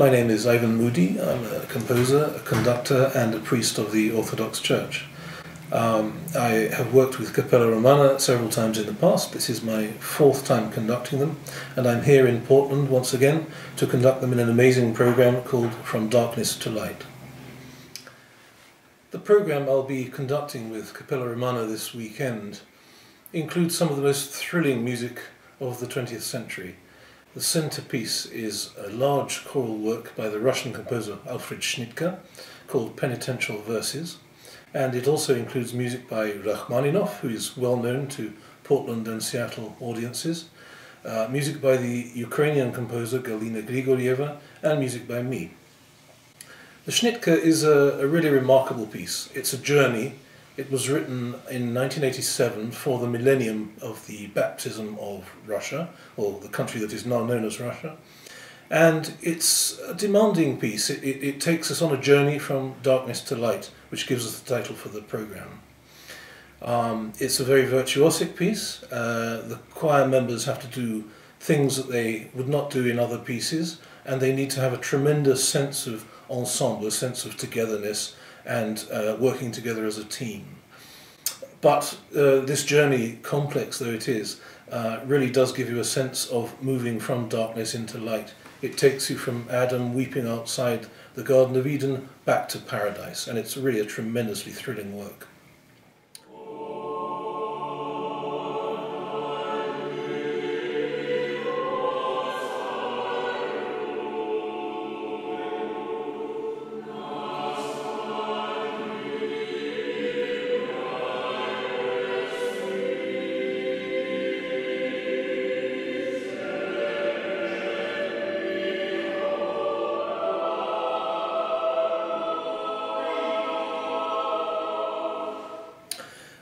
My name is Ivan Moody. I'm a composer, a conductor, and a priest of the Orthodox Church. Um, I have worked with Cappella Romana several times in the past. This is my fourth time conducting them, and I'm here in Portland once again to conduct them in an amazing program called From Darkness to Light. The program I'll be conducting with Cappella Romana this weekend includes some of the most thrilling music of the 20th century. The centerpiece is a large choral work by the Russian composer Alfred Schnittke called Penitential Verses, and it also includes music by Rachmaninoff, who is well known to Portland and Seattle audiences, uh, music by the Ukrainian composer Galina Grigorieva, and music by me. The Schnittke is a, a really remarkable piece. It's a journey it was written in 1987 for the millennium of the baptism of Russia, or the country that is now known as Russia. And it's a demanding piece. It, it, it takes us on a journey from darkness to light, which gives us the title for the program. Um, it's a very virtuosic piece. Uh, the choir members have to do things that they would not do in other pieces, and they need to have a tremendous sense of ensemble, a sense of togetherness, and uh, working together as a team. But uh, this journey, complex though it is, uh, really does give you a sense of moving from darkness into light. It takes you from Adam weeping outside the Garden of Eden back to paradise, and it's really a tremendously thrilling work.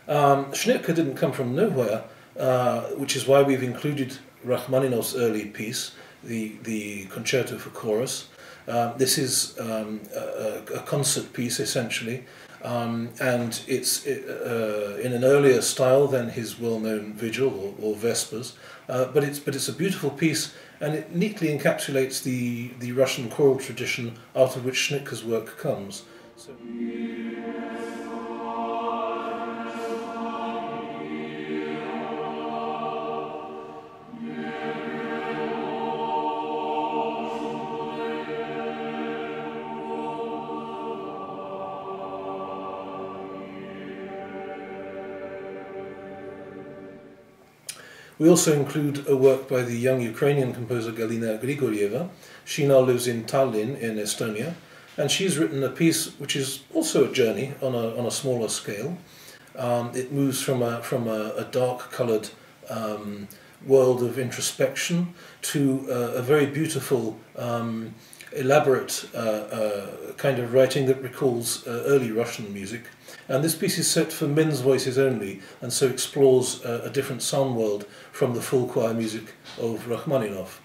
Um, didn't come from nowhere, uh, which is why we've included Rachmaninoff's early piece, the, the Concerto for Chorus. Uh, this is um, a, a, concert piece essentially, um, and it's uh, in an earlier style than his well-known Vigil or, or Vespers, uh, but it's but it's a beautiful piece, and it neatly encapsulates the the Russian choral tradition out of which Schnittke's work comes. So We also include a work by the young Ukrainian composer Galina Grigorieva. She now lives in Tallinn in Estonia, and she's written a piece which is also a journey on a, on a smaller scale. Um, it moves from a, from a, a dark coloured um, world of introspection to a very beautiful, um, elaborate uh, uh, kind of writing that recalls uh, early Russian music. And this piece is set for men's voices only, and so explores uh, a different sound world from the full choir music of Rachmaninoff.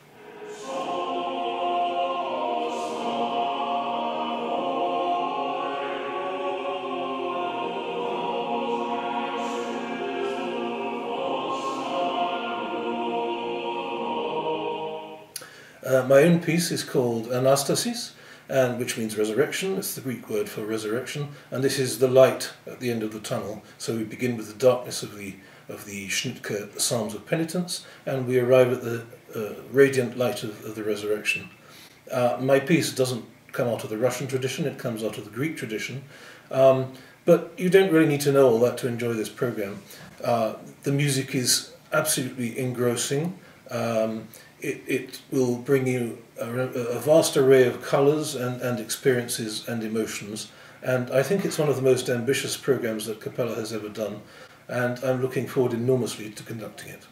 Uh, my own piece is called Anastasis, and which means resurrection. It's the Greek word for resurrection, and this is the light at the end of the tunnel. So we begin with the darkness of the of the Schnittke Psalms of Penitence, and we arrive at the uh, radiant light of, of the resurrection. Uh, my piece doesn't come out of the Russian tradition; it comes out of the Greek tradition. Um, but you don't really need to know all that to enjoy this program. Uh, the music is absolutely engrossing. Um, it, it will bring you a, a vast array of colours and, and experiences and emotions. And I think it's one of the most ambitious programs that Cappella has ever done. And I'm looking forward enormously to conducting it.